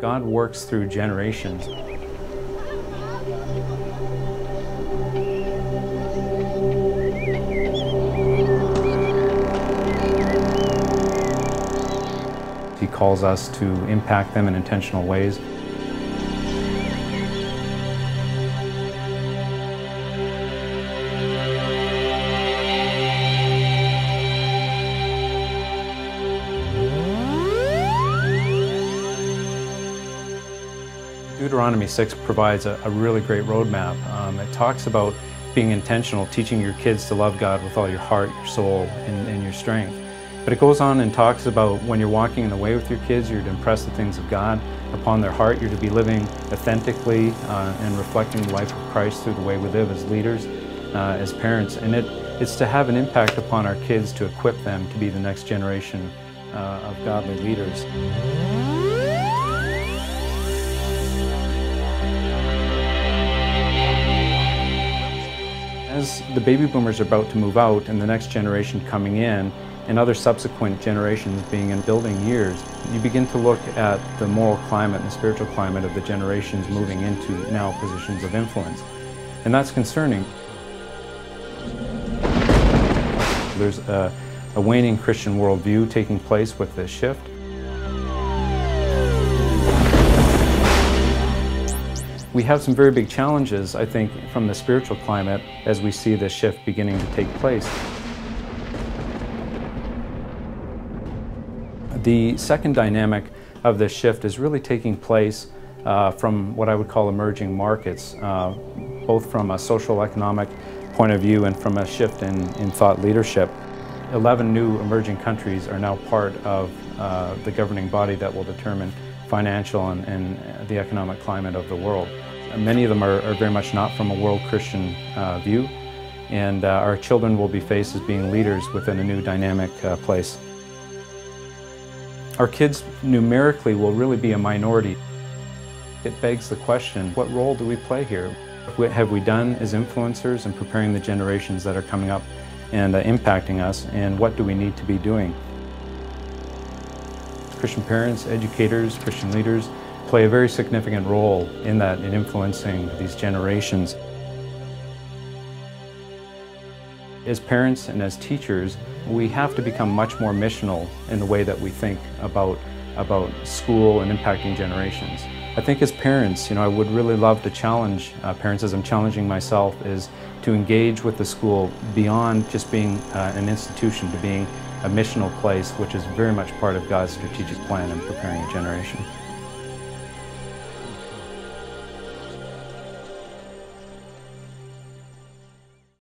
God works through generations. He calls us to impact them in intentional ways. Deuteronomy 6 provides a, a really great roadmap. Um, it talks about being intentional, teaching your kids to love God with all your heart, your soul, and, and your strength. But it goes on and talks about when you're walking in the way with your kids, you're to impress the things of God upon their heart. You're to be living authentically uh, and reflecting the life of Christ through the way we live as leaders, uh, as parents. And it, it's to have an impact upon our kids to equip them to be the next generation uh, of godly leaders. As the baby boomers are about to move out and the next generation coming in, and other subsequent generations being in building years, you begin to look at the moral climate and the spiritual climate of the generations moving into now positions of influence. And that's concerning. There's a, a waning Christian worldview taking place with this shift. We have some very big challenges, I think, from the spiritual climate as we see this shift beginning to take place. The second dynamic of this shift is really taking place uh, from what I would call emerging markets, uh, both from a social economic point of view and from a shift in, in thought leadership. 11 new emerging countries are now part of uh, the governing body that will determine financial and, and, the economic climate of the world. Many of them are, are very much not from a world Christian uh, view, and uh, our children will be faced as being leaders within a new dynamic uh, place. Our kids numerically will really be a minority. It begs the question, what role do we play here? What have we done as influencers in preparing the generations that are coming up and uh, impacting us, and what do we need to be doing? Christian parents, educators, Christian leaders play a very significant role in that, in influencing these generations. As parents and as teachers, we have to become much more missional in the way that we think about, about school and impacting generations. I think as parents, you know, I would really love to challenge uh, parents as I'm challenging myself is to engage with the school beyond just being uh, an institution to being a missional place, which is very much part of God's strategic plan in preparing a generation.